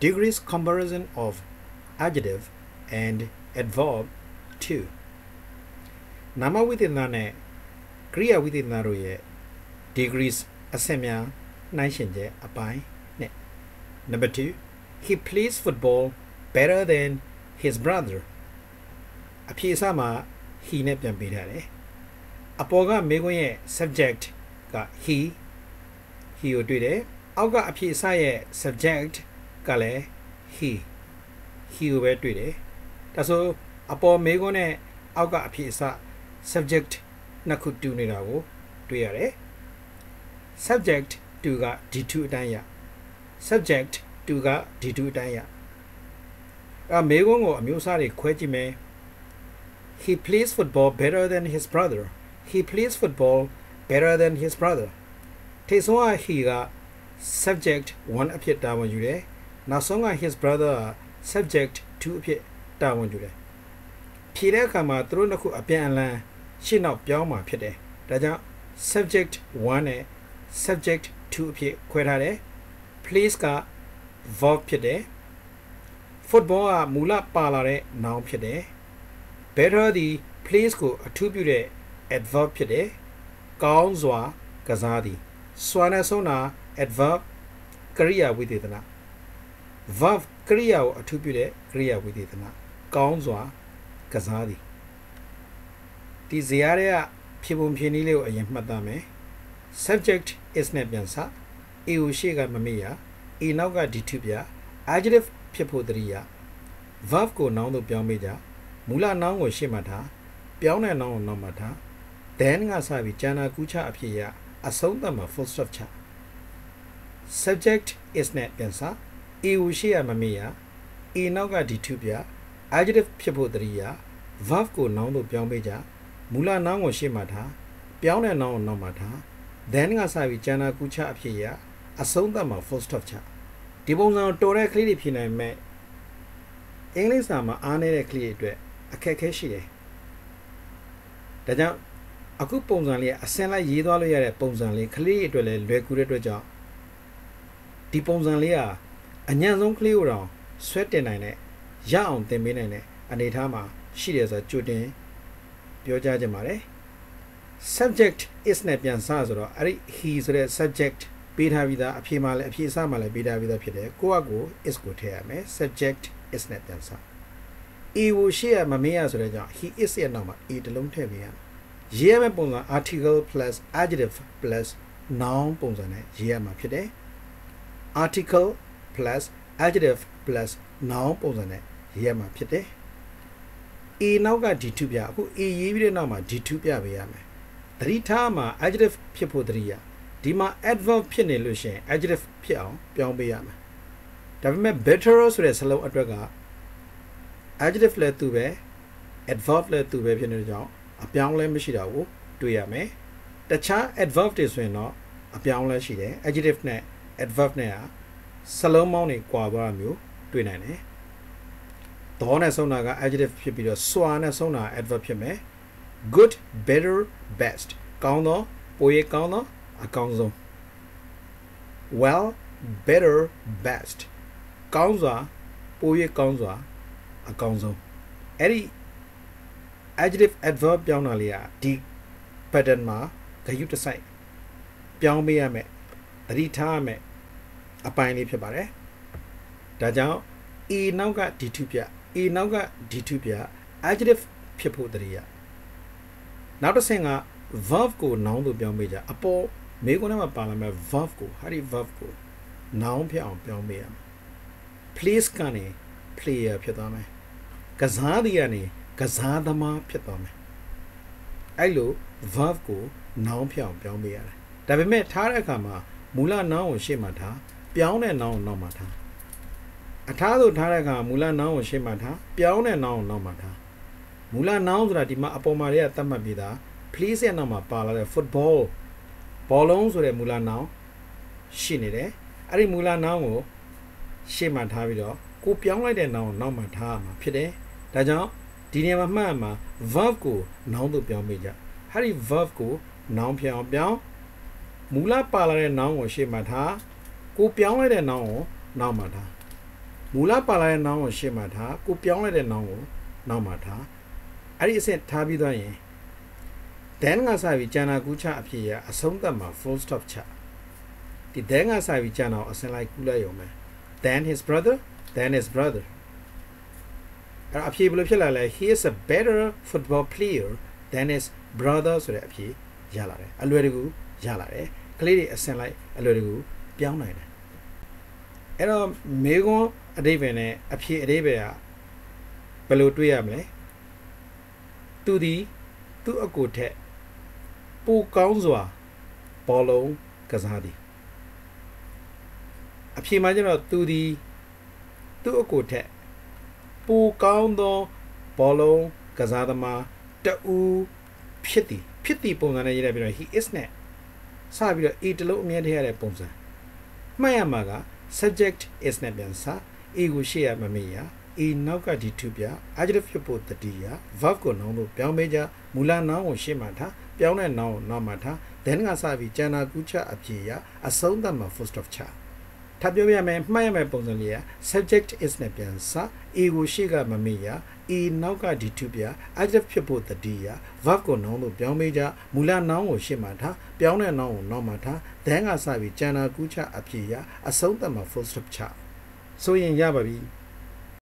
degrees comparison of adjective and adverb 2နာမဝိသေသနာနဲ့ကရိယာဝိသေသနာတို့ရဲ့ degrees အဆင့်များနှိုင်းယှဉ်ချက်အပိုင်းနဲ့ number 2 he plays football better than his brother အဖြေအစမှာ he နဲ့ပြန်ပေးထားတယ်အပေါ်ကမေးခွန်းရဲ့ subject က he he ကိုတွေ့တယ်အောက်ကအဖြေအစရဲ့ subject ကလည်း he he ကိုပဲတွေ့တယ်ဒါဆိုအပေါ်မေးခွန်းနဲ့အောက်ကအဖြေအစ subject နှစ်ခုတူနေတာကိုတွေ့ရတယ် subject တူက d2 အတိုင်းရ subject တူက d2 အတိုင်းရအဲမေးခွန်းကိုအမျိုးအစားတွေခွဲကြည့်မယ် he plays football better than his brother he plays football better than his brother ထေဆုံးက he က subject 1အဖြစ်တာဝန်ယူတယ် နောက်ဆုံးက his brother က subject 2အဖြစ်တာဝန်ယူတယ်ဖြေတဲ့အခါမှာသူတို့နှစ်ခုအပြန်အလှန်ရှင်းနောက်ပြောင်းမှာဖြစ်တယ်ဒါကြောင့် subject 1နဲ့ subject 2အဖြစ်ခွဲထားတယ် please က verb ဖြစ်တယ် football ကမူလပါလာတဲ့ noun ဖြစ်တယ် better ဒီ place ကိုအထူးပြုတဲ့ adverb ဖြစ်တယ်ကောင်းစွာကစားသည်စွာနဲ့ဆုံးတာ adverb ကရိယာဝိသေသနာ verb ကရိယာကိုအထူးပြုတဲ့ကရိယာဝိသေသနာကောင်းစွာကစားသည်ဒီဇာတ်ရဲကဖြေပုံဖြေနည်းလေးကိုအရင်မှတ်သားမယ် subject is နဲ့ပြန်စ a ကိုရှေ့ကမမေ့ရ a နောက်က d2 ပြ adjective ဖြစ်ဖို့တရိယာ verb ကို noun သို့ပြောင်းပေးကြမူလ noun ကိုရှေ့မှာထားပြောင်းတဲ့ noun ကိုနောက်မှာထား then ကစပြီးကျန်တာကူးချအဖြစ်ရအဆုံးသတ်မှာ full stop ချ subject is နဲ့ပြန်စ a ကိုရှေ့ရမမေ့ရ a နောက်က d2 ပြ adjective ဖြစ်ဖို့တရိယာ verb ကို noun သို့ပြောင်းပေးကြမူလ noun ကိုရှေ့မှာထားပြောင်းတဲ့ noun ကိုနောက်မှာထား then ကစပြီးကျန်တာကူးချအဖြစ်ရအဆုံးသတ်မှာ full stop ချဒီပုံစံတော်တဲ့ကလေးတွေဖြစ်နိုင်မဲ့အင်္ဂလိပ်စာမှာအားနည်းတဲ့ကလေးတွေအတွက်အခက်အခဲရှိတယ်ဒါကြောင့်အခုပုံစံလေးအစင်လိုက်ရေးသွားလို့ရတဲ့ပုံစံလေးကလေးတွေအတွက်လည်းလွယ်ကူတဲ့အတွက်ကြောင့်ဒီပုံစံလေးက အញ្ញံဆုံးကလေးကိုတော့ဆွဲတင်နိုင်တဲ့ရအောင်သင်ပေးနိုင်တဲ့အနေအထားမှာရှိတယ်ဆိုတော့ကြိုတင်ပြောကြားခြင်းပါတယ် subject is နဲ့ပြန်စဆိုတော့အဲ့ဒီ he ဆိုတဲ့ subject ပေးထားပြီးသားအဖြေမှလည်းအဖြေအစမှလည်းပေးထားပြီးသားဖြစ်တယ်ကိုကကို is ကိုထည့်ရမယ် subject is နဲ့ပြန်စ a ကိုရှေ့ရမမေးရဆိုတဲ့ကြောင့် he is ရဲ့နောက်မှာ a တလုံးထည့်ပေးရမယ်ရေးရမယ့်ပုံစံ article plus adjective plus noun ပုံစံနဲ့ရေးရမှာဖြစ်တယ် article plus adjective plus noun ပုံစံနဲ့ရေးရမှာဖြစ်တယ် a နောက်က d2 ပြအခု a ရေးပြီးတဲ့နောက်မှာ d2 ပြပေးရမယ်သတိထားမှာ adjective ဖြစ်ဖို့သတိရဒီမှာ adverb ဖြစ်နေလို့ရှိရင် adjective ဖြစ်အောင်ပြောင်းပေးရမယ်ဒါပေမဲ့ better ဆိုတဲ့စလုံးအတွက်က adjective လည်းသူပဲ adverb လည်းသူပဲဖြစ်နေတဲ့ကြောင့်အပြောင်းလဲမရှိတာကိုတွေ့ရမယ်တခြား adverb တွေဆိုရင်တော့အပြောင်းလဲရှိတယ် adjective နဲ့ adverb နဲ့ဟာ စလုံးပေါင်းတွေကွာသွားတာမျိုးတွေ့နိုင်တယ်ဒေါနဲ့ဆုံးတာက adjective ဖြစ်ပြီးတော့စွာနဲ့ဆုံးတာ adverb ဖြစ်မယ် good better best ကောင်းသောပိုရကောင်းသောအကောင်းဆုံး well better best ကောင်းစွာပိုရကောင်းစွာအကောင်းဆုံးအဲ့ဒီ adjective adverb ပြောင်းတာလေးကဒီ pattern မှာဂရုတစိုက်ပြောင်းပေးရမယ်သတိထားရမယ် အပိုင်းလေးဖြစ်ပါတယ်ဒါကြောင့် a နောက်က d2 ပြ a နောက်က d2 ပြ adjective ဖြစ်ဖို့တည်းရနောက်တစ်ဆင့်က verb ကို noun လို့ပြောင်းပေးကြအပေါ်မေခွန်းထဲမှာပါလာမဲ့ verb ကိုဟာဒီ verb ကို noun ဖြစ်အောင်ပြောင်းပေးရမယ် place ကနေ player ဖြစ်သွားမယ်ကစားသည်ကနေကစားသမားဖြစ်သွားမယ်အဲ့လို verb ကို noun ဖြစ်အောင်ပြောင်းပေးရတယ်ဒါပေမဲ့ထားတဲ့အခါမှာမူလ noun ကိုရှေ့မှာထား ပြောင်းတဲ့ noun ကိုနောက်မှာထားအထားသို့ထားတဲ့အခါမူလ noun ကိုရှေ့မှာထားပြောင်းတဲ့ noun ကိုနောက်မှာထားမူလ noun ဆိုတာဒီမှာအပေါ်မှာတွေကသတ်မှတ်ပြီးသား please ရဲ့နောက်မှာပါလာတဲ့ football ဘောလုံးဆိုတဲ့မူလ noun ရှိနေတယ်အဲ့ဒီမူလ noun ကိုရှေ့မှာထားပြီးတော့ကိုပြောင်းလိုက်တဲ့ noun ကိုနောက်မှာထားရမှာဖြစ်တယ်ဒါကြောင့်ဒီနေရာမှာမှတ်မှာ verb ကို noun သို့ပြောင်းပေးကြအဲ့ဒီ verb ကို noun ဖြစ်အောင်ပြောင်းမူလပါလာတဲ့ noun ကိုရှေ့မှာထား ကိုပြောင်းလိုက်တဲ့ noun ကိုနောက်မှာထားမူလပါလာတဲ့ noun ကိုရှေ့မှာထားကိုပြောင်းလိုက်တဲ့ noun ကိုနောက်မှာထားအဲ့ဒီအဆင့်ထားပြီးသွားရင် then ကစပြီးကျန်တာကူးချအဖြစ်ရအဆုံးသတ်မှာ full stop ချဒီ then ကစပြီးကျန်တာကိုအစင်လိုက်ကူးလိုက်ရုံပဲ then his brother then his brother အဲ့အဖြေဘယ်လိုဖြစ်လာလဲ he is a better football player than his brother ဆိုတဲ့အဖြေရလာတယ်အလွယ်တကူရလာတယ်ကလေးတွေအစင်လိုက်အလွယ်တကူ ပြောင်းနိုင်တယ်အဲ့တော့မေကွန်းအတိပ္ပယ်နဲ့အဖြေအတိပ္ပယ်ကဘယ်လိုတွေးရမလဲသူသည်သူ့အကိုထက်ပိုကောင်းစွာဘောလုံးကစားသည်အဖြေမှာကျတော့သူသည်သူ့အကိုထက်ပိုကောင်းသောဘောလုံးကစားသမားတူဖြစ်သည်ဖြစ်သည်ပုံစံနဲ့ရေးလိုက်ပြီးတော့ he is နဲ့စပြီးတော့ a တလုံးအမြဲတည်းရတဲ့ပုံစံ မှတ်ရမှာက subject is နဲ့ပြန်စ a ကိုရှေ့ရမမေ့ရ a နောက်ကဒီ2ပြ adjective ဖြစ်ဖို့တတိယ verb ကိုနောင်လို့ပြောင်းပေးကြမူလနောင်ကိုရှေ့မှာထားပြောင်းတဲ့နောင်ကိုနောက်မှာထား then ကစပြီးကျန်တာကူးချအဖြေရအဆုံးသတ်မှာ full stop ချ ထပ်ပြောပြမယ်မှတ်ရမယ်ပုံစံလေးက subject is နဲ့ပြန်စ a ကိုရှေ့ကမမေ့ရ a နောက်ကဒီ2ပြ adjective ဖြစ်ဖို့တတိယ verb ကိုနောင်လို့ပြောင်းပေးကြမူလနောင်ကိုရှေ့မှာထားပြောင်းတဲ့နောင်ကိုနောက်မှာထား then ကစပြီးကျန်တာကူးချအဖြေရအဆုံးသတ်မှာ full stop ချဆိုရင်ရပါပြီ